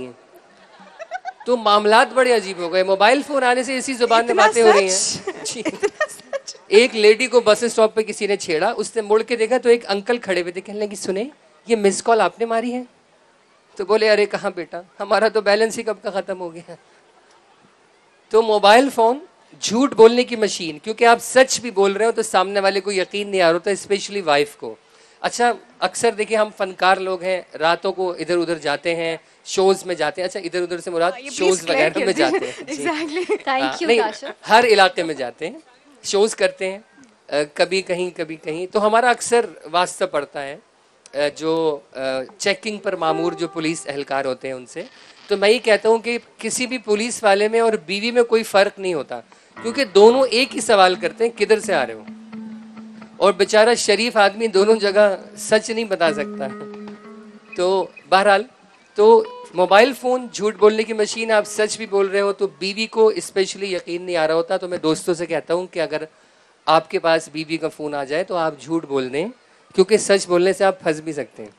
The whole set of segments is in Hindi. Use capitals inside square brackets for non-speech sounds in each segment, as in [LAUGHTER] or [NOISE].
हैं। तो मामलात बड़े अजीब हो गए। मोबाइल फ़ोन आने से इसी ज़ुबान में बातें हो रही? हैं। [LAUGHS] एक लेडी को बस स्टॉप पे किसी ने छेड़ा उसने मुड़ के देखा तो एक अंकल खड़े हुए थे कहने लगे सुने ये मिस कॉल आपने मारी है? तो बोले अरे कहाँ बेटा? हमारा तो बैलेंस ही कब का खत्म हो गया? तो मोबाइल फ़ोन झूठ बोलने की मशीन क्योंकि आप सच भी बोल रहे हो तो सामने वाले को यकीन नहीं आ रहा होता स्पेशली वाइफ को। अच्छा अक्सर देखिए हम फनकार लोग हैं रातों को इधर उधर जाते हैं शोज़ में जाते हैं। अच्छा इधर उधर से मुराद शोज़ वगैरह में जाते हैं। Exactly. हाँ, नहीं, हर इलाके में जाते हैं शोज़ करते हैं कभी कहीं कभी कहीं। तो हमारा अक्सर वास्ता पड़ता है जो चेकिंग पर मामूर जो पुलिस एहलकार होते हैं उनसे। तो मैं ये कहता हूँ कि किसी भी पुलिस वाले में और बीवी में कोई फ़र्क नहीं होता क्योंकि दोनों एक ही सवाल करते हैं किधर से आ रहे हो। और बेचारा शरीफ आदमी दोनों जगह सच नहीं बता सकता। तो बहरहाल तो मोबाइल फ़ोन झूठ बोलने की मशीन आप सच भी बोल रहे हो तो बीवी को स्पेशली यकीन नहीं आ रहा होता। तो मैं दोस्तों से कहता हूँ कि अगर आपके पास बीवी का फ़ोन आ जाए तो आप झूठ बोल दें क्योंकि सच बोलने से आप फंस भी सकते हैं।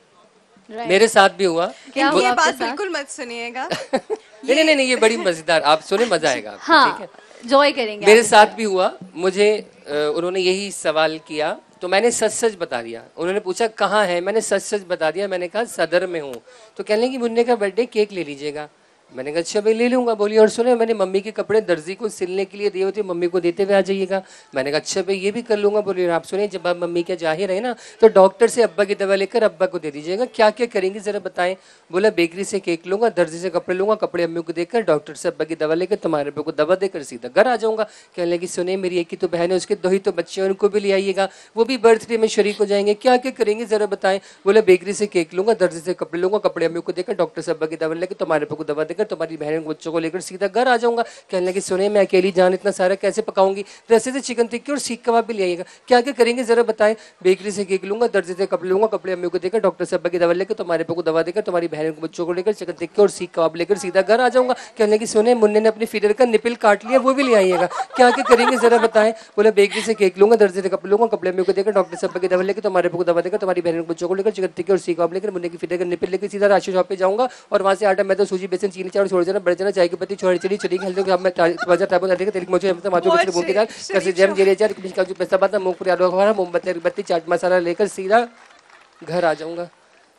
Right. मेरे साथ भी हुआ। क्या हुआ ये आपके बात साथ? बिल्कुल मत सुनिएगा। [LAUGHS] नहीं नहीं नहीं ये बड़ी मज़ेदार। आप सुने मज़ा आएगा आपको, ठीक है? हाँ जॉय करेंगे मेरे साथ भी हुआ। मुझे उन्होंने यही सवाल किया तो मैंने सच सच बता दिया। उन्होंने पूछा, कहाँ है? मैंने सच सच बता दिया। मैंने कहा, सदर में हूँ। तो कहने की मुन्ने का बर्थडे केक ले लीजिएगा। मैंने कहा अच्छा भाई, ले लूँगा। बोली, और सुने, मैंने मम्मी के कपड़े दर्जी को सिलने के लिए दिए होते, मम्मी को देते हुए आ जाइएगा। मैंने कहा अच्छा भाई, ये भी कर लूँगा। बोली आप सुने जब आप मम्मी के ज़ाहिर है ना तो डॉक्टर से अब्बा की दवा लेकर अब्बा को दे दीजिएगा। क्या क्या करेंगे, जरा बताएँ। बोला, बेकरी से केक लूँगा, दर्जी से कपड़े लूँगा, कपड़े अम्मी को देकर, डॉक्टर से अब्बा की दवा लेकर, तुम्हारे अब्बा को दवा देकर सीधा घर आ जाऊँगा। कहने लगी सुने मेरी एक ही तो बहन है, उसके दो ही तो बच्चे हैं, उनको भी ले आइएगा। वो भी बर्थडे में शरीक हो जाएँगे। क्या क्या करेंगे, जरा बताएँ? बोला, बेकरी से केक लूँगा, दर्जी से कपड़े लूँगा, कपड़े अम्मी को देकर, डॉक्टर से अब्बा की दवा लेकर, तुम्हारे अब्बा को दवा देकर तुम्हारी बहन बच्चों को लेकर सीधा घर आ जाऊँगा। कहने लगी, सुने, मैं अकेली जान इतना सारा कैसे पकाऊँगी? रस्ते से चिकन टिक्की और सीख कबाब भी ले आइएगा। क्या क्या करेंगे? जरा बताएँ। बेकरी से केक लूँगा दर्जी से कपड़े लूँगा, कपड़े अम्मी को देकर, डॉक्टर से अब्बा की दवा लेकर, तुम्हारे अब्बा को दवा देकर, तुम्हारी बहन को बच्चों को लेकर चिकन टिक्की और सीख कबाब लेकर सीधा घर आ जाऊँगा। कहने लगी, सुने, मुन्ने ने अपनी फीडर का निपिल काट लिया, वो भी ले आइएगा। क्या क्या करेंगे? जरा बताएँ। बोले, बेकरी से केक लूँगा दर्जी से कपड़े लूँगा, कपड़े अम्मी को देकर, डॉक्टर से अब्बा की दवा लेकर, तुम्हारे अब्बा को दवा देकर, तुम्हारी बहन को बच्चों को लेकर चिकन टिक्की और सीख कबाब लेकर, मुन्ने की फीडर का निपिल लेकर सीधा राशन शॉप पे जाऊँगा और वहाँ से आटा मैं तो सूजी, बेसन, चीनी चावल छोड़ देना बढ़ जाना चाय की पत्ती छोड़ चली चली खेलते हम बाज़ार टाइम देगा तेल मुझे हम तो बहुत बिस्किट बोल के शरीफ कैसे जैम जीरे चार कुछ पैसा बात मूंगफली आलू बुखारा मोमबत्ती अगरबत्ती चाट मसाला लेकर सीधा घर आ जाऊँगा।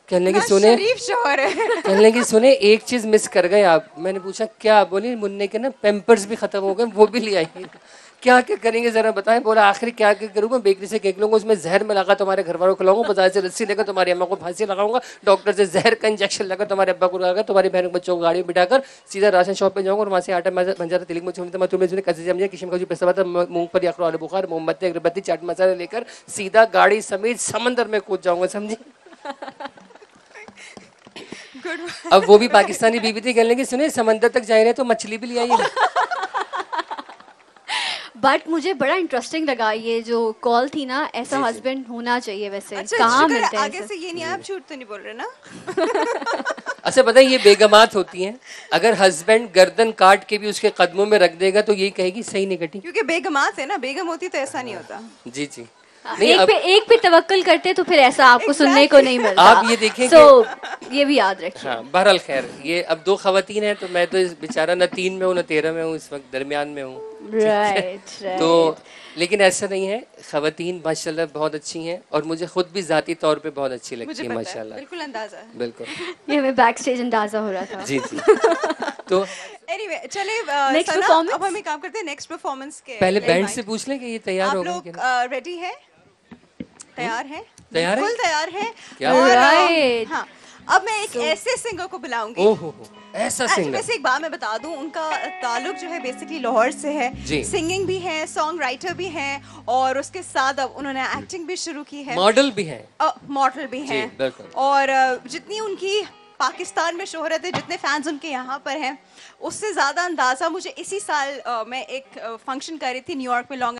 कहने की सुने शरीफ शोहर है कहने की सुने एक चीज़ मिस कर गए आप। मैंने पूछा क्या बोली? मुन्ने के ना पेम्पर्स भी खत्म हो गए वो भी ले आई। क्या क्या करेंगे जरा बताएँ? बोला आखिर क्या क्या करूँगा? बेकरी से केक लूँगा उसमें जहर में लगा तुम्हारे घर वालों को खिलाऊँगा बाज़ार से रस्सी लेकर तुम्हारी अम्मा को फांसी लगाऊँगा डॉक्टर से जहर का इंजेक्शन लगा तुम्हारे अब्बा को लगाकर तुम्हारी बहन बच्चों को गाड़ी में बिठाकर सीधा राशन शॉप पे जाऊँगा और वहाँ से आटा बंजारा तिलक में छोड़ता मैं तुम्हें कैसे जमझे किस्म का जो पैसा बात मूंग पर याकरो आलू बुखार मोमबत्ती अगरबत्ती चाट मसाला लेकर सीधा गाड़ी समेत समंदर में कूद जाऊँगा समझे? [LAUGHS] अब वो भी पाकिस्तानी बीबी थी कहने लगी सुने समंदर तक जा रहे तो मछली भी ले आइए। बट मुझे बड़ा इंटरेस्टिंग लगा ये जो कॉल थी ना ऐसा हस्बैंड होना चाहिए वैसे। अच्छा कहाँ है, मिलते हैं आगे ऐसे? से ये नहीं आप झूठ तो नहीं बोल रहे ना? [LAUGHS] अच्छा पता है ये बेगमात होती हैं। अगर हस्बैंड गर्दन काट के भी उसके कदमों में रख देगा तो यही कहेगी सही नहीं कटी। क्योंकि बेगमात है ना बेगम होती तो ऐसा नहीं होता। जी जी। [LAUGHS] नहीं एक अब पे एक पे तवक्कल करते तो फिर ऐसा आपको सुनने को नहीं मिलता। आप ये देखें सो ये भी याद रखिए। हाँ बहरहाल खैर ये अब दो खवतीन हैं तो मैं तो इस बेचारा न तीन में हूँ न तेरह में हूँ इस वक्त दरमियान में हूँ। राइट राइट [LAUGHS] तो लेकिन ऐसा नहीं है खवतीन माशाल्लाह बहुत अच्छी हैं और मुझे खुद भी जाती तौर पे बहुत अच्छी लगती है पता माशाल्लाह। बिल्कुल अंदाज़ा बिल्कुल। [LAUGHS] ये हमें बैक स्टेज अंदाज़ा हो रहा था। जी जी। तो एनीवे चले अ, Next सना, अब हम एक काम करते हैं नेक्स्ट परफॉर्मेंस के पहले बैंड से पूछ लें कि ये तैयार हो गए? रेडी हैं? तैयार हैं? तैयार हैं? बिल्कुल तैयार हैं। क्या और, हाँ अब मैं एक so, ऐसे सिंगर को बुलाऊँगी। ओहो ऐसा अच्छा, सिंगर वैसे एक बात मैं बता दूँ उनका ताल्लुक जो है बेसिकली लाहौर से है। सिंगिंग भी है सॉन्ग राइटर भी हैं और उसके साथ अब उन्होंने एक्टिंग भी शुरू की है। मॉडल भी है। मॉडल भी है। और जितनी उनकी पाकिस्तान में शोहरत है जितने फैंस उनके यहाँ पर हैं उससे ज़्यादा अंदाज़ा मुझे इसी साल अ, मैं एक फ़ंक्शन कर रही थी न्यूयॉर्क में लॉन्ग